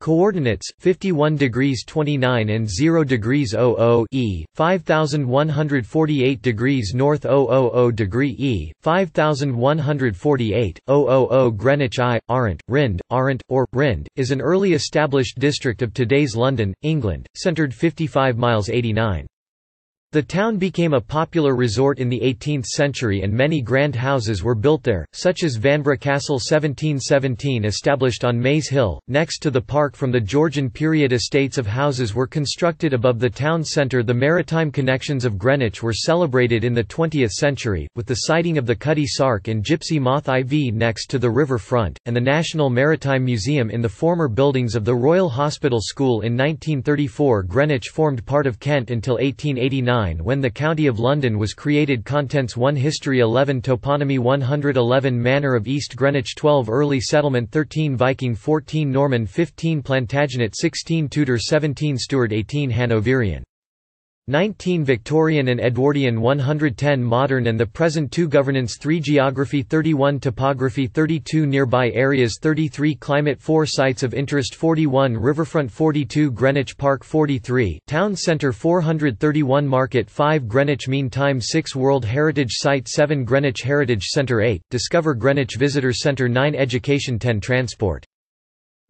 Coordinates 51 degrees 29 and 0 degrees 00 E 5148 degrees north 000 degree E 5148 000 Greenwich I Arent Rind Arent or Rind is an early established district of today's London England centered 55 miles 89 the town became a popular resort in the 18th century and many grand houses were built there, such as Vanbrugh Castle 1717 established on Maze Hill, next to the park from the Georgian period estates of houses were constructed above the town centre The maritime connections of Greenwich were celebrated in the 20th century, with the siting of the Cutty Sark and Gypsy Moth IV next to the river front, and the National Maritime Museum in the former buildings of the Royal Hospital School in 1934 Greenwich formed part of Kent until 1889 when the County of London was created Contents 1 History 11 Toponymy 111 Manor of East Greenwich 12 Early settlement 13 Viking 14 Norman 15 Plantagenet 16 Tudor 17 Stuart 18 Hanoverian 19 Victorian and Edwardian 110 Modern and the present 2 Governance 3 Geography 31 Topography 32 Nearby areas 33 Climate 4 Sites of interest 41 Riverfront 42 Greenwich Park 43 Town Centre 431 Market 5 Greenwich Mean Time 6 World Heritage Site 7 Greenwich Heritage Centre 8 Discover Greenwich Visitor Centre 9 Education 10 Transport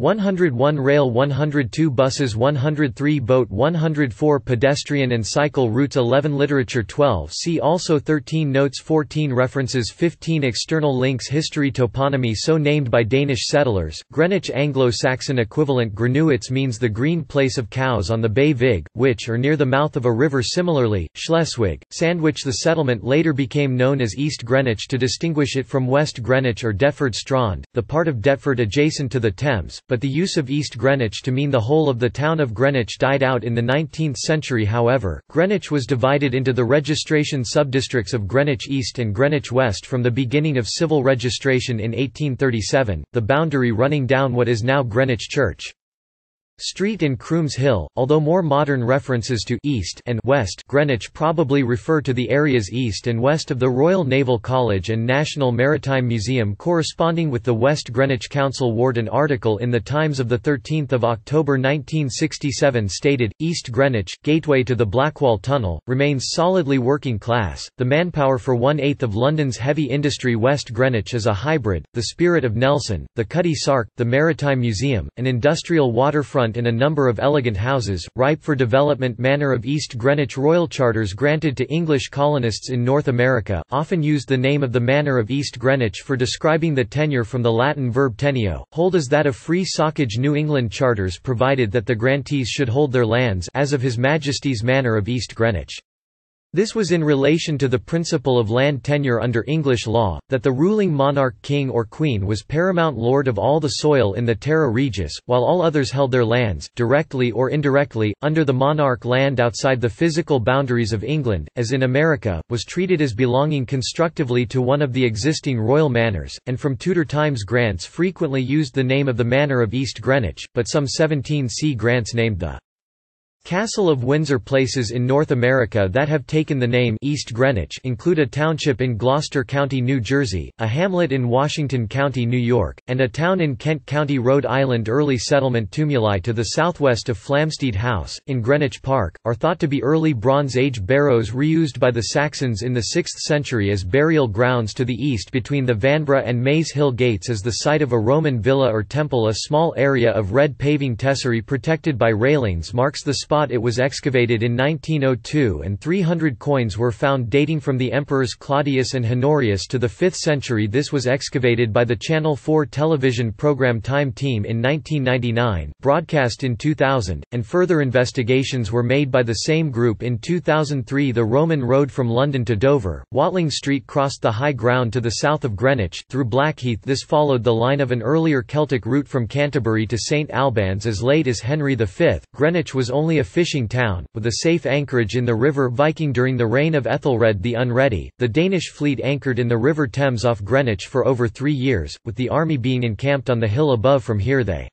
101 rail 102 buses 103 boat 104 pedestrian and cycle routes 11 literature 12 see also 13 notes 14 references 15 external links history toponymy so named by Danish settlers. Greenwich Anglo-Saxon equivalent Granuitz means the green place of cows on the Bay Vig which or near the mouth of a river. Similarly Schleswig Sandwich the settlement later became known as East Greenwich to distinguish it from West Greenwich or Deptford Strand the part of Deptford adjacent to the Thames but the use of East Greenwich to mean the whole of the town of Greenwich died out in the 19th century however, Greenwich was divided into the registration subdistricts of Greenwich East and Greenwich West from the beginning of civil registration in 1837, the boundary running down what is now Greenwich Church. Street in Crooms Hill, although more modern references to east and west Greenwich probably refer to the areas east and west of the Royal Naval College and National Maritime Museum corresponding with the West Greenwich Council Ward an article in the Times of 13 October 1967 stated, East Greenwich, gateway to the Blackwall Tunnel, remains solidly working class, the manpower for one-eighth of London's heavy industry West Greenwich is a hybrid, the spirit of Nelson, the Cutty Sark, the Maritime Museum, an industrial waterfront front and a number of elegant houses, ripe for development Manor of East Greenwich Royal charters granted to English colonists in North America, often used the name of the Manor of East Greenwich for describing the tenure from the Latin verb tenio, hold as that of free socage New England charters provided that the grantees should hold their lands as of His Majesty's Manor of East Greenwich. This was in relation to the principle of land tenure under English law, that the ruling monarch king or queen was paramount lord of all the soil in the terra regis, while all others held their lands, directly or indirectly, under the monarch land outside the physical boundaries of England, as in America, was treated as belonging constructively to one of the existing royal manors, and from Tudor times grants frequently used the name of the manor of East Greenwich, but some 17 c grants named the Castle of Windsor places in North America that have taken the name East Greenwich include a township in Gloucester County, New Jersey, a hamlet in Washington County, New York, and a town in Kent County, Rhode Island. Early settlement tumuli to the southwest of Flamsteed House, in Greenwich Park, are thought to be early Bronze Age barrows reused by the Saxons in the 6th century as burial grounds to the east between the Vanbrugh and Maze Hill gates as the site of a Roman villa or temple. A small area of red paving tesserae protected by railings marks the spot it was excavated in 1902 and 300 coins were found dating from the emperors Claudius and Honorius to the 5th century. This was excavated by the Channel 4 television program Time Team in 1999, broadcast in 2000, and further investigations were made by the same group in 2003 The Roman road from London to Dover, Watling Street crossed the high ground to the south of Greenwich, through Blackheath this followed the line of an earlier Celtic route from Canterbury to St Albans. As late as Henry V. Greenwich was only a fishing town, with a safe anchorage in the River Viking during the reign of Ethelred the Unready. The Danish fleet anchored in the River Thames off Greenwich for over three years, with the army being encamped on the hill above from here they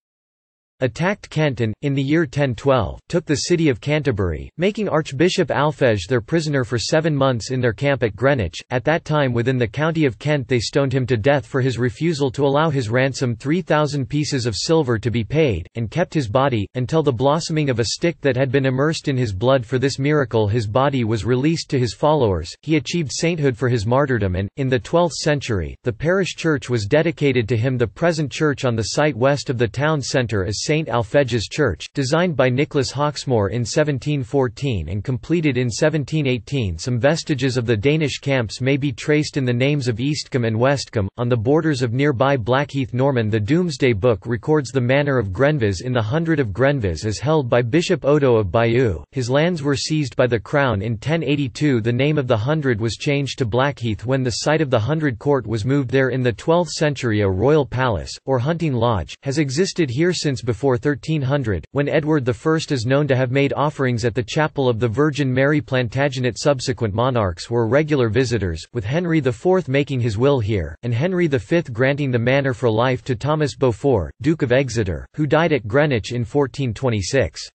attacked Kent and, in the year 1012, took the city of Canterbury, making Archbishop Alphege their prisoner for seven months in their camp at Greenwich. At that time within the county of Kent they stoned him to death for his refusal to allow his ransom 3,000 pieces of silver to be paid, and kept his body, until the blossoming of a stick that had been immersed in his blood for this miracle his body was released to his followers. He achieved sainthood for his martyrdom and, in the 12th century, the parish church was dedicated to him the present church on the site west of the town centre is St. Alphege's Church, designed by Nicholas Hawksmoor in 1714 and completed in 1718 Some vestiges of the Danish camps may be traced in the names of Eastcombe and Westcombe, on the borders of nearby Blackheath Norman The Domesday Book records the manor of Grenvas in the hundred of Grenvas as held by Bishop Odo of Bayeux, his lands were seized by the Crown in 1082 The name of the hundred was changed to Blackheath when the site of the hundred court was moved there in the 12th century. A royal palace, or hunting lodge, has existed here since before before 1300, when Edward I is known to have made offerings at the chapel of the Virgin Mary Plantagenet subsequent monarchs were regular visitors, with Henry IV making his will here, and Henry V granting the manor for life to Thomas Beaufort, Duke of Exeter, who died at Greenwich in 1426.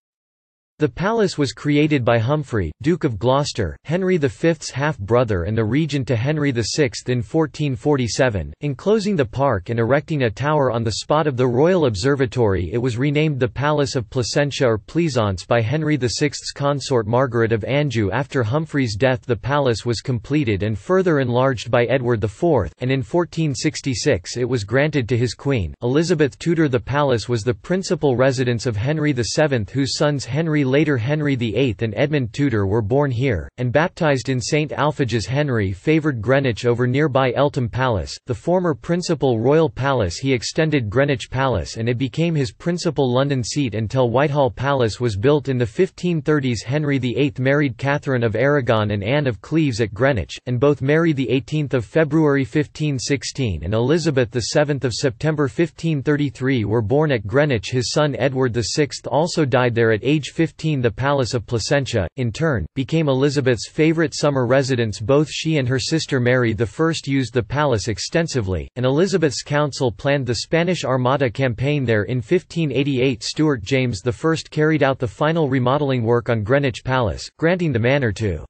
The palace was created by Humphrey, Duke of Gloucester, Henry V's half-brother and the regent to Henry VI in 1447, enclosing the park and erecting a tower on the spot of the Royal Observatory. It was renamed the Palace of Placentia or Pleasance by Henry VI's consort Margaret of Anjou. After Humphrey's death the palace was completed and further enlarged by Edward IV, and in 1466 it was granted to his queen, Elizabeth Tudor the palace was the principal residence of Henry VII whose sons Henry later Henry VIII and Edmund Tudor were born here, and baptized in St Alphege's Henry favoured Greenwich over nearby Eltham Palace, the former principal royal palace he extended Greenwich Palace and it became his principal London seat until Whitehall Palace was built in the 1530s Henry VIII married Catherine of Aragon and Anne of Cleves at Greenwich, and both Mary XVIII of February 1516 and Elizabeth VII of September 1533 were born at Greenwich. His son Edward VI also died there at age 15 the Palace of Placentia, in turn, became Elizabeth's favourite summer residence. Both she and her sister Mary I used the palace extensively, and Elizabeth's council planned the Spanish Armada campaign there. In 1588 Stuart James I carried out the final remodelling work on Greenwich Palace, granting the manor to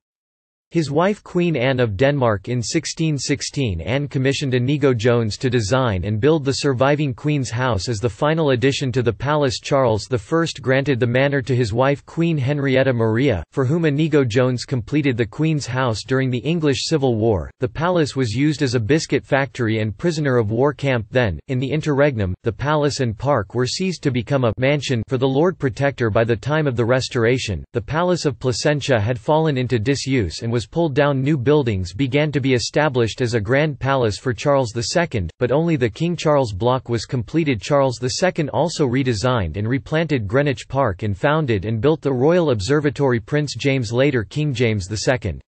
his wife Queen Anne of Denmark in 1616 Anne commissioned Inigo Jones to design and build the surviving Queen's House as the final addition to the palace Charles I granted the manor to his wife Queen Henrietta Maria, for whom Inigo Jones completed the Queen's House during the English Civil War. The palace was used as a biscuit factory and prisoner of war camp then, in the interregnum, the palace and park were seized to become a mansion for the Lord Protector by the time of the Restoration. The Palace of Placentia had fallen into disuse and was was pulled down new buildings began to be established as a grand palace for Charles II, but only the King Charles block was completed Charles II also redesigned and replanted Greenwich Park and founded and built the Royal Observatory Prince James later King James II.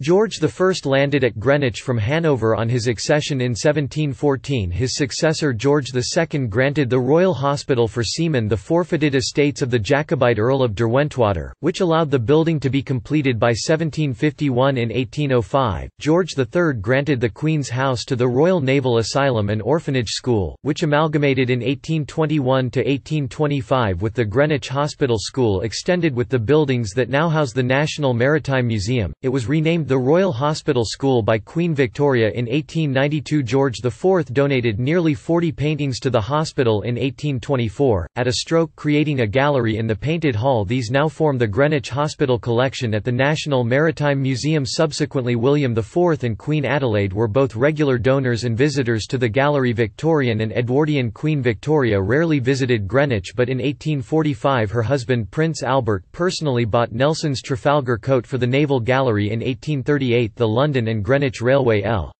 George I landed at Greenwich from Hanover on his accession in 1714 his successor George II granted the Royal Hospital for Seamen the forfeited estates of the Jacobite Earl of Derwentwater, which allowed the building to be completed by 1751 in 1805. George III granted the Queen's House to the Royal Naval Asylum and Orphanage School, which amalgamated in 1821 to 1825 with the Greenwich Hospital School extended with the buildings that now house the National Maritime Museum. It was renamed the Royal Hospital School by Queen Victoria in 1892 George IV donated nearly 40 paintings to the hospital in 1824, at a stroke creating a gallery in the Painted Hall. These now form the Greenwich Hospital collection at the National Maritime Museum. Subsequently William IV and Queen Adelaide were both regular donors and visitors to the gallery Victorian and Edwardian Queen Victoria rarely visited Greenwich but in 1845 her husband Prince Albert personally bought Nelson's Trafalgar coat for the Naval Gallery in 18 1938 the London and Greenwich Railway L.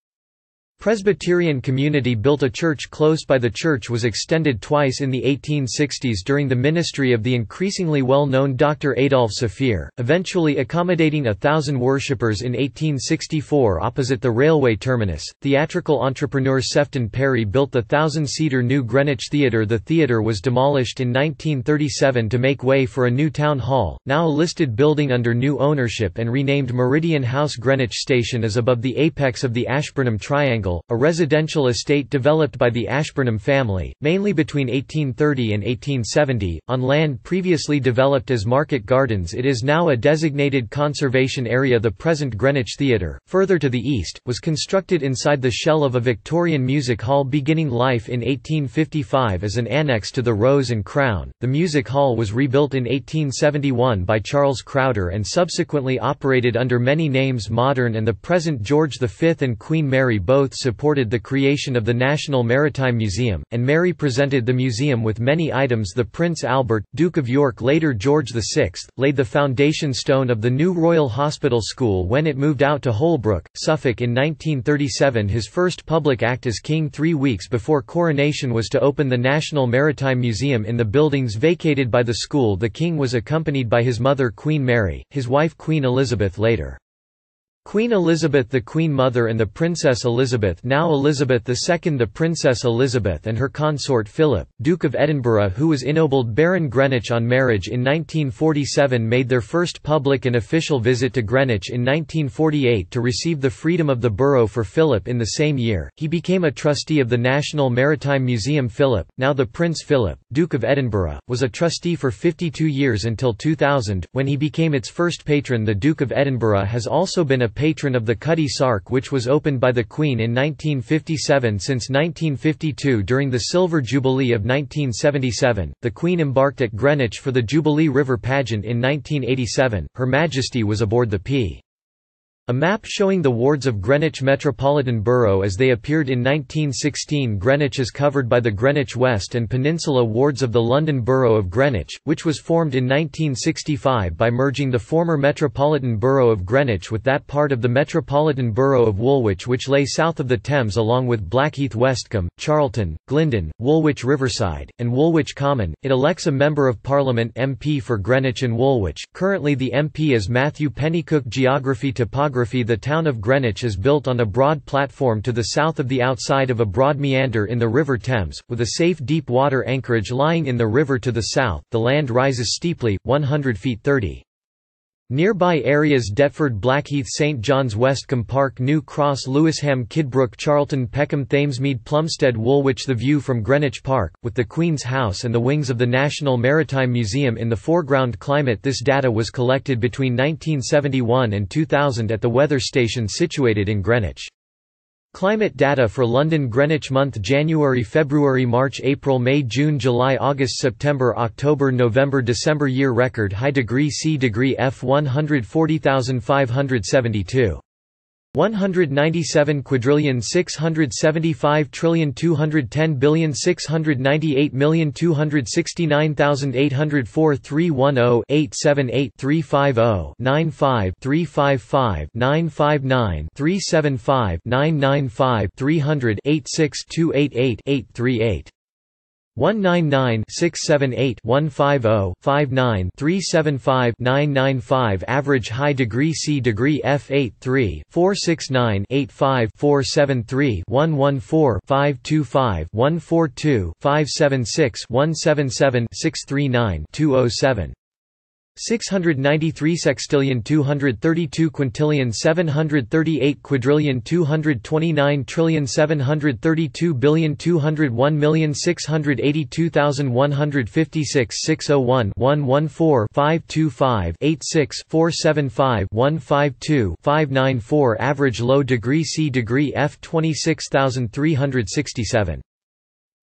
Presbyterian community built a church close by the church was extended twice in the 1860s during the ministry of the increasingly well-known Dr. Adolf Saphir, eventually accommodating a thousand worshippers in 1864 opposite the railway terminus. Theatrical entrepreneur Sefton Perry built the thousand-seater New Greenwich Theatre The theatre was demolished in 1937 to make way for a new town hall, now a listed building under new ownership and renamed Meridian House Greenwich Station is above the apex of the Ashburnham Triangle Donegal, a residential estate developed by the Ashburnham family, mainly between 1830 and 1870, on land previously developed as market gardens it is now a designated conservation area The present Greenwich Theatre, further to the east, was constructed inside the shell of a Victorian music hall beginning life in 1855 as an annex to the Rose and Crown. The music hall was rebuilt in 1871 by Charles Crowder and subsequently operated under many names Modern and the present George V and Queen Mary both supported the creation of the National Maritime Museum, and Mary presented the museum with many items. The Prince Albert, Duke of York later George VI, laid the foundation stone of the new Royal Hospital School when it moved out to Holbrook, Suffolk in 1937 his first public act as king three weeks before coronation was to open the National Maritime Museum in the buildings vacated by the school. The king was accompanied by his mother Queen Mary, his wife Queen Elizabeth later. Queen Elizabeth the Queen Mother and the Princess Elizabeth now Elizabeth II the Princess Elizabeth and her consort Philip, Duke of Edinburgh who was ennobled Baron Greenwich on marriage in 1947 made their first public and official visit to Greenwich in 1948 to receive the freedom of the borough for Philip in the same year, he became a trustee of the National Maritime Museum Philip, now the Prince Philip, Duke of Edinburgh, was a trustee for 52 years until 2000, when he became its first patron. The Duke of Edinburgh has also been a patron of the Cutty Sark which was opened by the Queen in 1957 Since 1952 during the Silver Jubilee of 1977, the Queen embarked at Greenwich for the Jubilee River Pageant in 1987, Her Majesty was aboard the P. A map showing the wards of Greenwich Metropolitan Borough as they appeared in 1916 Greenwich is covered by the Greenwich West and Peninsula wards of the London Borough of Greenwich, which was formed in 1965 by merging the former Metropolitan Borough of Greenwich with that part of the Metropolitan Borough of Woolwich which lay south of the Thames along with Blackheath Westcombe, Charlton, Glyndon, Woolwich Riverside, and Woolwich Common. It elects a Member of Parliament MP for Greenwich and Woolwich. Currently the MP is Matthew Pennycook Geography Topography the town of Greenwich is built on a broad platform to the south of the outside of a broad meander in the River Thames, with a safe deep water anchorage lying in the river to the south. The land rises steeply, 100 feet 30. Nearby areas Deptford Blackheath St John's Westcombe Park New Cross Lewisham Kidbrooke Charlton Peckham Thamesmead Plumstead Woolwich The view from Greenwich Park, with the Queen's House and the wings of the National Maritime Museum in the foreground Climate This data was collected between 1971 and 2000 at the weather station situated in Greenwich. Climate data for London Greenwich month January February March April May June July August September October November December Year record high degree C degree F 140572 197 quadrillion 675 trillion 210 billion 698 million 269,804 310 878 350 95 355 959 375 995 300 86 288 838 199-678-150-59-375-995 Average high degree C degree F83 469-85 473 114 525 142 576 177 639 207 693 sextillion 232 quintillion 738 quadrillion 229 trillion 732 billion 201 million 682,156 601 114 525 86 475 152 594 Average low degree C degree F 26367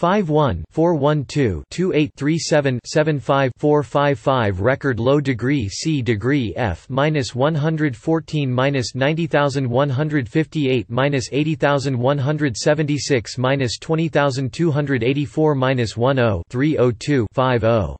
51-412-2837-75-455 Record low degree C degree F minus 114 minus 90158 minus 80176 minus 20284 minus 10 302 50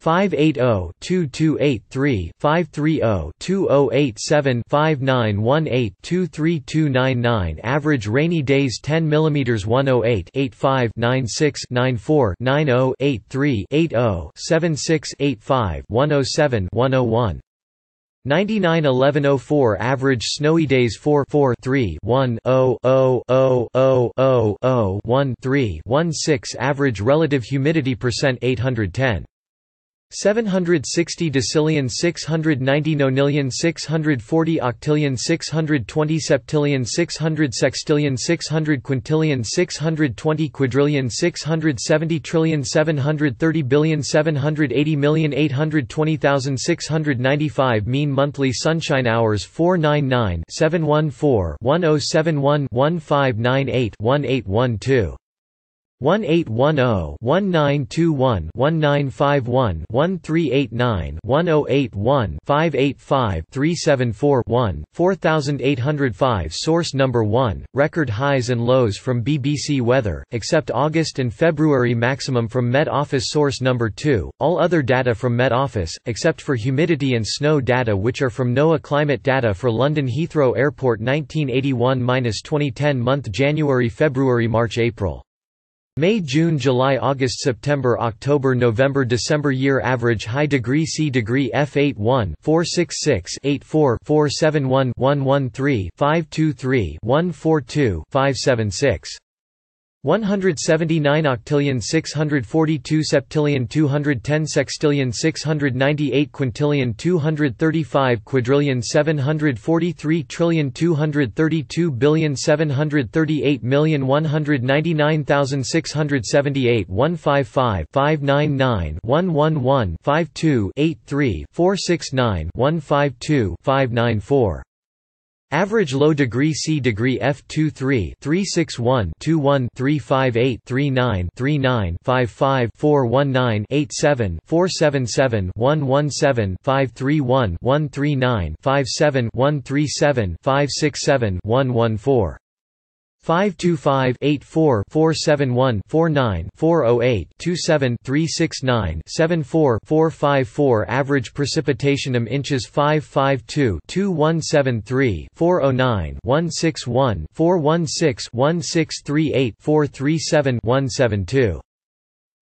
580-228-3 580-2283, 530-2287-5918-23299 Average rainy days 10 mm 108 85 96 94 90 83 80 76 85 107 101 99 1104 average snowy days 4 4 3 1 0 0 0 0 0 0 1 3 1 6 average relative humidity percent 810 760 decillion 690 nonillion 640 octillion 620 septillion 600 sextillion 600 quintillion 620 quadrillion 670 trillion 730 billion 780 million 820,695 mean monthly sunshine hours 499 714 1071 1598 1812 1810-1921-1951-1389-1081-585-374-1, 4805 Source number 1, record highs and lows from BBC Weather, except August and February maximum from Met Office Source number 2, all other data from Met Office, except for humidity and snow data which are from NOAA climate data for London Heathrow Airport 1981–2010 month January February March April May June July August September October November December Year average high degree C degree F81 466 84 471 113 523 142 576 179 octillion 642 septillion 210 sextillion 698 quintillion 235 quadrillion 743 trillion 232 billion 738 million 199,678 155 599 111 52 83 469 152 594 Average low degree C degree F23 361 21 358 39 39 55 419 87 477 117 531 139 57 137 567 114 525-84-471-49-408-27-369-74-454 Average precipitation m inches 552-2173-409-161-416-1638-437-172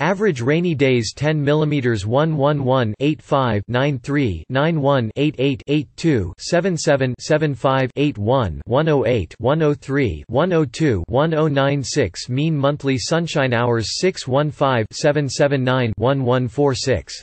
Average rainy days 10 mm 111 85 93 91 88 82 77 75 81 108 103 102 1096 Mean monthly sunshine hours 615 779 1146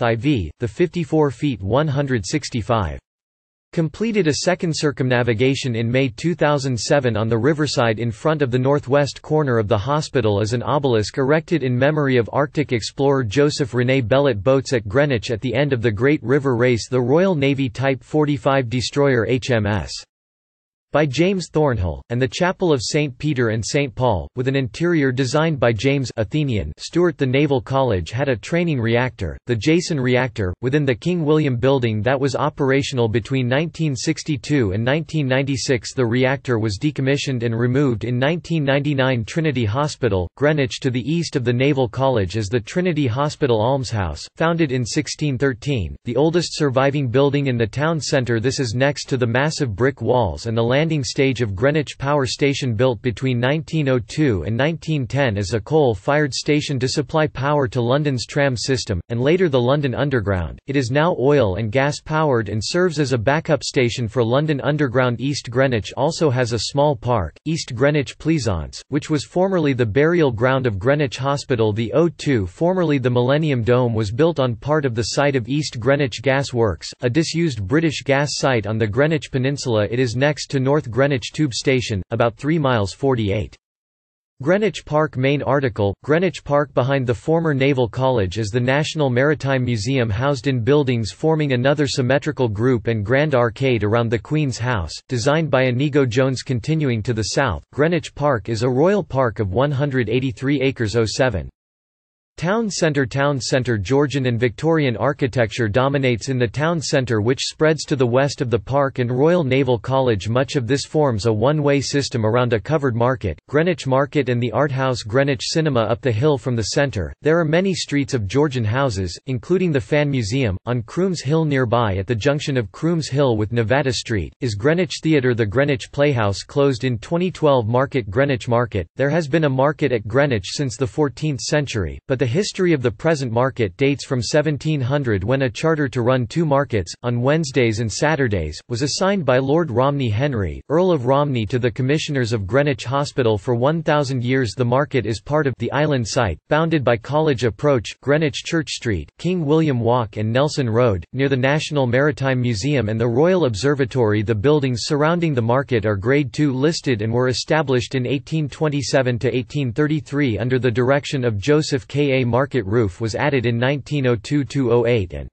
IV, the 54 feet 165. Completed a second circumnavigation in May 2007 on the riverside in front of the northwest corner of the hospital as an obelisk erected in memory of Arctic explorer Joseph René Bellot boats at Greenwich at the end of the Great River Race the Royal Navy Type 45 destroyer HMS by James Thornhill, and the Chapel of St. Peter and St. Paul, with an interior designed by James Athenian Stuart. The Naval College had a training reactor, the Jason reactor, within the King William Building that was operational between 1962 and 1996 The reactor was decommissioned and removed in 1999 Trinity Hospital, Greenwich to the east of the Naval College is the Trinity Hospital Almshouse, founded in 1613, the oldest surviving building in the town centre this is next to the massive brick walls and the land landing stage of Greenwich Power Station built between 1902 and 1910 as a coal-fired station to supply power to London's tram system, and later the London Underground. It is now oil and gas powered and serves as a backup station for London Underground East Greenwich. Also has a small park, East Greenwich Pleasance, which was formerly the burial ground of Greenwich Hospital. The O2 formerly the Millennium Dome was built on part of the site of East Greenwich Gas Works, a disused British gas site on the Greenwich Peninsula. It is next to North Greenwich Tube Station, about 3 miles 48. Greenwich Park Main article, Greenwich Park behind the former Naval College is the National Maritime Museum housed in buildings forming another symmetrical group and grand arcade around the Queen's House, designed by Inigo Jones continuing to the south. Greenwich Park is a royal park of 183 acres 07. Town centre Town centre Georgian and Victorian architecture dominates in the town centre which spreads to the west of the park and Royal Naval College. Much of this forms a one-way system around a covered market, Greenwich Market and the art house Greenwich Cinema up the hill from the centre. There are many streets of Georgian houses, including the Fan Museum, on Crooms Hill nearby at the junction of Crooms Hill with Nevada Street, is Greenwich Theatre The Greenwich Playhouse closed in 2012 Market Greenwich Market, there has been a market at Greenwich since the 14th century, but the history of the present market dates from 1700 when a charter to run two markets, on Wednesdays and Saturdays, was assigned by Lord Romney Henry, Earl of Romney to the Commissioners of Greenwich Hospital for 1,000 years The market is part of the island site, bounded by College Approach, Greenwich Church Street, King William Walk and Nelson Road, near the National Maritime Museum and the Royal Observatory The buildings surrounding the market are Grade II listed and were established in 1827–1833 under the direction of Joseph K. A market roof was added in 1902–08 and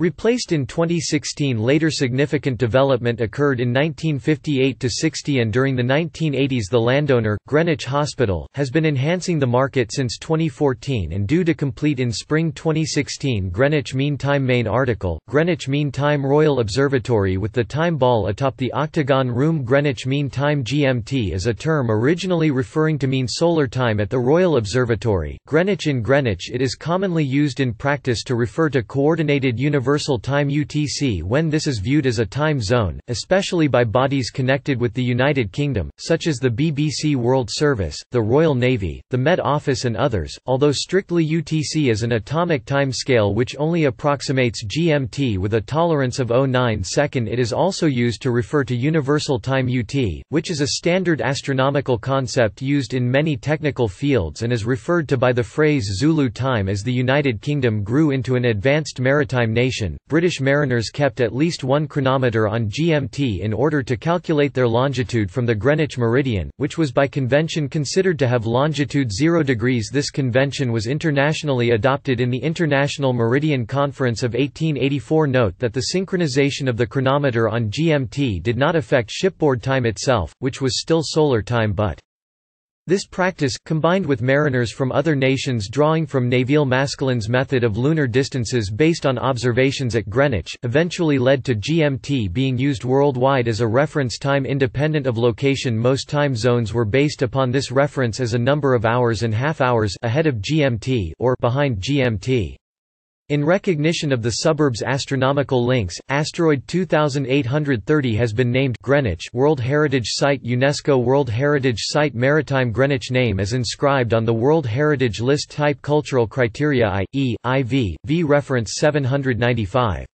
Replaced in 2016 Later significant development occurred in 1958–60 and during the 1980s the landowner, Greenwich Hospital, has been enhancing the market since 2014 and due to complete in spring 2016 Greenwich Mean Time Main article, Greenwich Mean Time Royal Observatory with the time ball atop the octagon room Greenwich Mean Time GMT is a term originally referring to mean solar time at the Royal Observatory, Greenwich in Greenwich it is commonly used in practice to refer to Coordinated Universal Universal Time UTC when this is viewed as a time zone, especially by bodies connected with the United Kingdom, such as the BBC World Service, the Royal Navy, the Met Office and others, although strictly UTC is an atomic time scale which only approximates GMT with a tolerance of 09 second it is also used to refer to Universal Time UT, which is a standard astronomical concept used in many technical fields and is referred to by the phrase Zulu time as the United Kingdom grew into an advanced maritime nation British mariners kept at least one chronometer on GMT in order to calculate their longitude from the Greenwich meridian, which was by convention considered to have longitude 0 degrees. This convention was internationally adopted in the International Meridian Conference of 1884 Note that the synchronization of the chronometer on GMT did not affect shipboard time itself, which was still solar time but this practice, combined with mariners from other nations drawing from Nevil Maskelyne's method of lunar distances based on observations at Greenwich, eventually led to GMT being used worldwide as a reference time independent of location Most time zones were based upon this reference as a number of hours and half hours ahead of GMT or behind GMT. In recognition of the suburb's astronomical links, asteroid 2830 has been named Greenwich World Heritage Site. UNESCO World Heritage Site Maritime Greenwich name is inscribed on the World Heritage List Type Cultural Criteria I, E, IV, V reference 795